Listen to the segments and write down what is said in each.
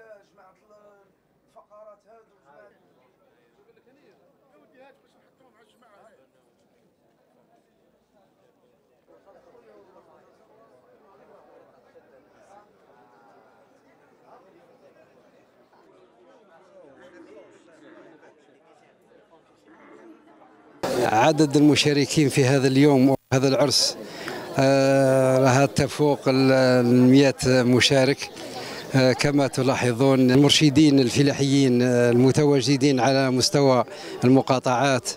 النساء جماعة الفقرات هادو جماعة. ودي هاد باش نحطوهم مع الجماعه هاي عدد المشاركين في هذا اليوم وهذا العرس آه رها تفوق ال 100 مشارك. كما تلاحظون المرشدين الفلاحيين آه، المتواجدين على مستوى المقاطعات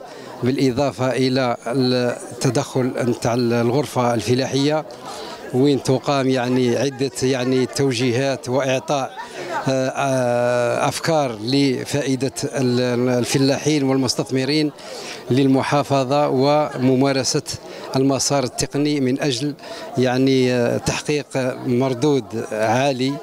بالإضافة إلى التدخل نتاع الغرفة الفلاحية وين تقام يعني عدة يعني توجيهات وإعطاء آه، آه، أفكار لفائدة ال- الفلاحين والمستثمرين للمحافظة وممارسة المسار التقني من أجل يعني آه، تحقيق مردود عالي